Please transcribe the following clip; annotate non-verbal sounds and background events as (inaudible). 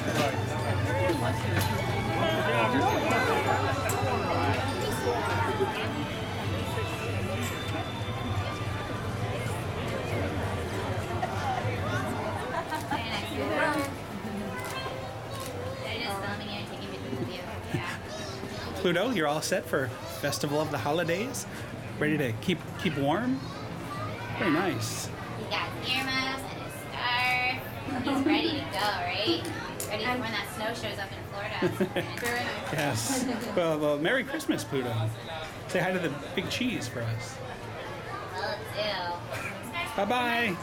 (laughs) Pluto, you're all set for Festival of the Holidays. Ready to keep keep warm? Very nice. He got earmuffs and a scarf. He's ready to go, right? Ready for when that snow shows up in Florida. (laughs) Very nice. Yes. well, well, Merry Christmas, Pluto. Say hi to the big cheese for us. Oh, Will. Bye bye.